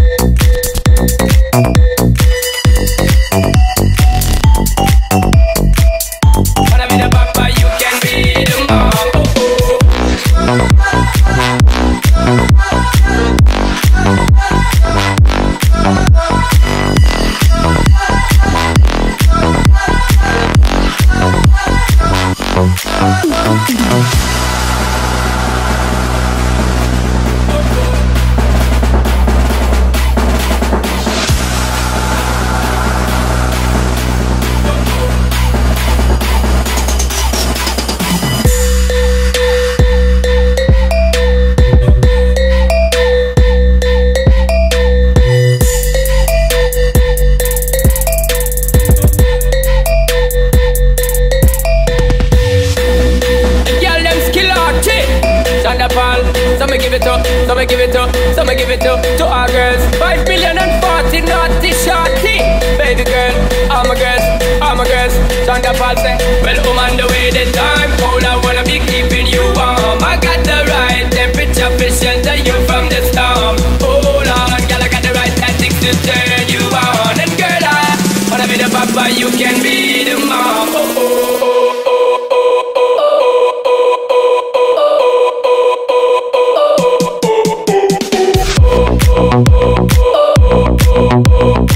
Okay. Me give it up, so me give it up to our girls. Five billion and forty naughty shorty. Baby girl, all my girls, all my girls. Sean da Paul say, Well, I'm on the way this time. Hold I wanna be keeping you warm. I got the right temperature for shelter you from the storm. Hold on, girl, I got the right tactics to turn you on. And girl, I wanna be the papa, you can be the mom. oh.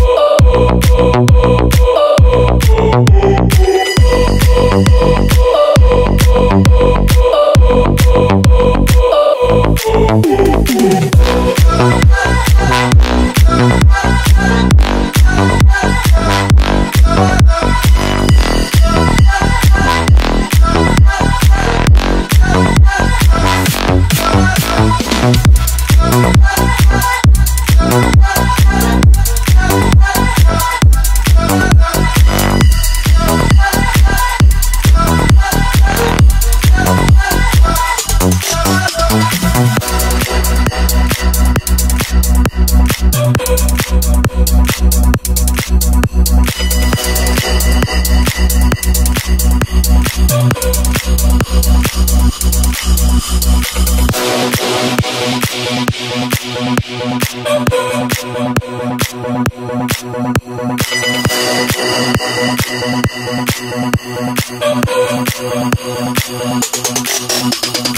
Thank